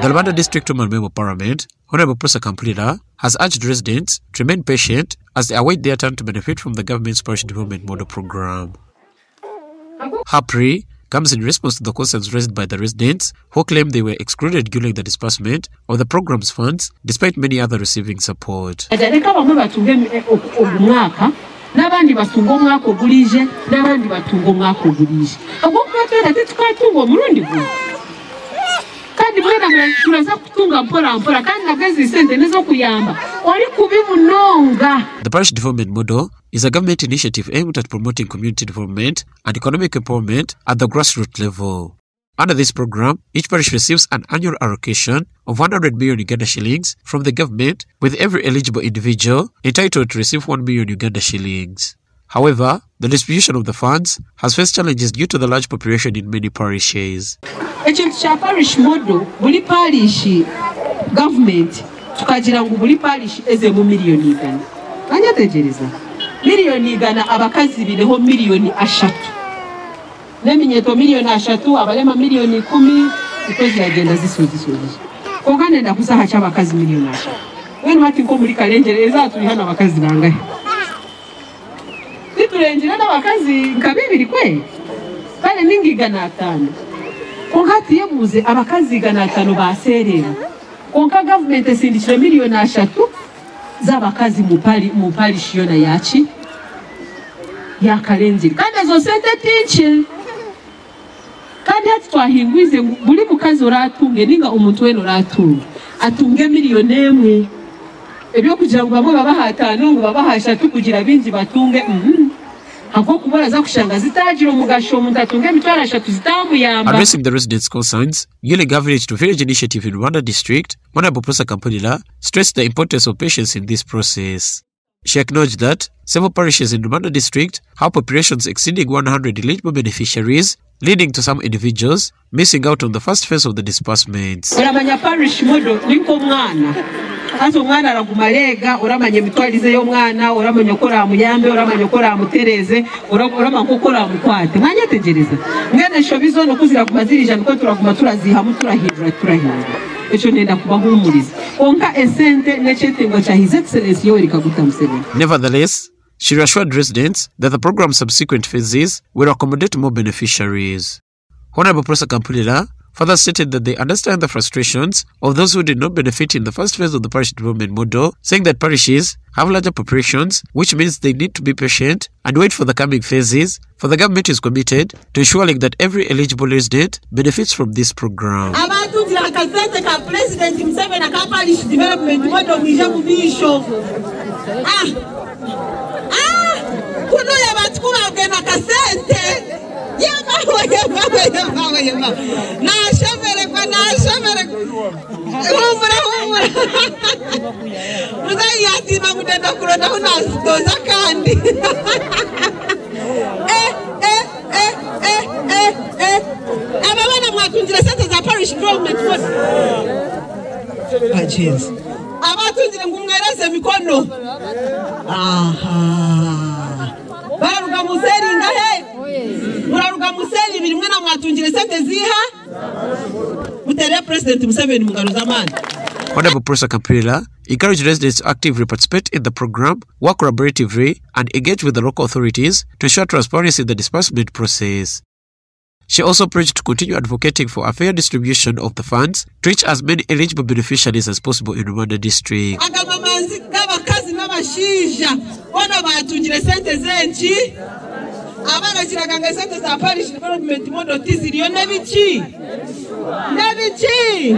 The Rubanda District Women Member Parliament, Honorable Prossy Akampulira, has urged residents to remain patient as they await their turn to benefit from the government's parish development model program. Plea comes in response to the concerns raised by the residents who claim they were excluded during the disbursement of the program's funds despite many other receiving support. eh, n'abandi kutunga mpora mpora kandi nabwo ezi sente The parish development model is a government initiative aimed at promoting community development and economic empowerment at the grassroots level. Under this program, each parish receives an annual allocation of 100 million Uganda shillings from the government, with every eligible individual entitled to receive 1 million Uganda shillings. However, the distribution of the funds has faced challenges due to the large population in many parishes. ekintu kya parish buli parish tukagira ngu buli parishi ezemu miliyoni igana. Miliyoni igana abakazi bireho miliyoni ashatu. N'eminyeto miliyoni ashatu abalema miliyoni ikumi konka nenda kusaha ky'abakazi miliyoni ashatu. Wenu hati nko muri karengere eza turi hano abakazi bangahe titurengira n'abakazi nka bibiri kwe kale ninga atanu konka hatiyemuze abakazi igana atanu baserera konka gavumenti esindikire miliyoni ashatu z'abakazi mu pari- mu parishi yona yaki yakarengere kandi ezo sente tinki kandi hati twahingwize buri mukazi oratunge ninga omuntu wena oratunge atunge. Miliyoni emwe. Ebyokugira ngu bamwe babaha atanu ngu babaha ashatu kugira bingi batunge mm habwokuba Addressing the residents' concerns, Yule Village to Village Initiative in Rubanda District, Honorable Prossy Akampulira stressed the importance of patience in this process. She acknowledged that several parishes in Rubanda District have populations exceeding 100 eligible beneficiaries, leading to some individuals missing out on the first phase of the disbursements. Hati omwana araguma areega oramanya emitwarize y'omwana oramanya oku oramuyambe oramanya oku oramutereze ora- oramanya nkoku oramukwate mwanyetegereza mbwene enshobi zoona oku ziraguma zirija nikwo turaguma turazihamu turahindura turahindura. Ekyo nenda kubahumuriza konka esente n'ekyetengo kya his excellence yoweri kaguta museveni. Nevertheless, she reassured residents that the program's subsequent phases will accommodate more beneficiaries. Honorable Professor Kampulila further stated that they understand the frustrations of those who did not benefit in the first phase of the parish development model, saying that parishes have larger populations, which means they need to be patient and wait for the coming phases, for the government is committed to ensuring that every eligible resident benefits from this program. Yemawe yemawe yemawe nashemeregwa nashemeregwa humura humura muzeyi yatima kudenda kurondaho nasitoza kandi Eh, eh, eh, eh, eh, eh. aba bana mwatunzira sente za parish development fund bajenzi abatunzire ngo mwereze mikono aha Honorable Prossy Akampulira encouraged residents to actively participate in the program, work collaboratively, and engage with the local authorities to ensure transparency in the disbursement process. She also pledged to continue advocating for a fair distribution of the funds to reach as many eligible beneficiaries as possible in Rubanda district. Abaragiraga ngo esente za parish development model tiziriyo nebiki nebiki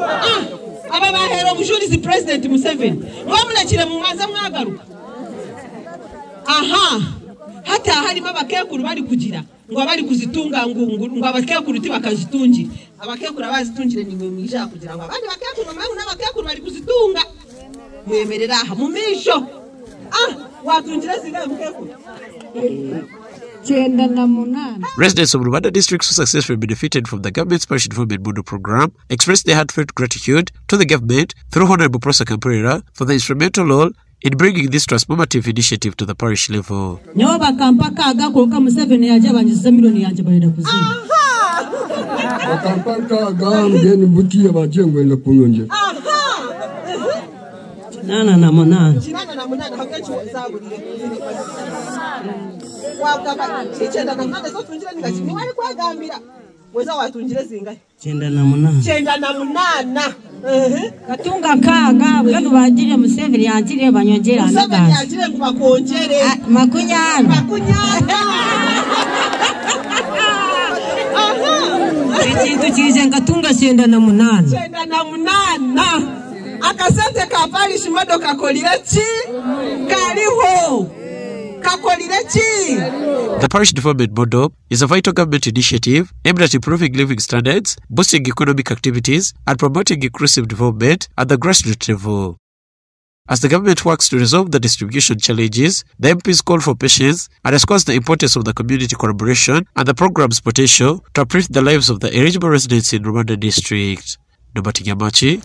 Ah, aba bahera obujulizi president museveni. Bamurekire mu maze mwagaruka aha hata harimo abakekuru bari kugira ngo bari kuzitunga ngo ngo abakekuru tibakazitungira abakekuru abazitungire ni mwe mwija kugira ngo abandi bakekuru mwe n'abakekuru bari kuzitunga. Mwemerera aha mu misho ah watungira zingahe mukekuru? Munani Residents of Rubanda districts who successfully benefited from the government's parish development model program expressed their heartfelt gratitude to the government through Honorable Prossy Akampulira for the instrumental role in bringing this transformative initiative to the parish level. nyowe nana na munane chenda na munana chenda na munana gatunga kaga bwe tubagire museveni yanjire banyongere anagasi makunyana ekintu kije ngatunga chenda na munana chenda na munana akasente The parish development model is a vital government initiative aimed at improving living standards, boosting economic activities, and promoting inclusive development at the grassroots level. As the government works to resolve the distribution challenges, the MPs call for patience and underscores the importance of the community collaboration and the program's potential to uplift the lives of the eligible residents in Rubanda district. Nobati Yamachi,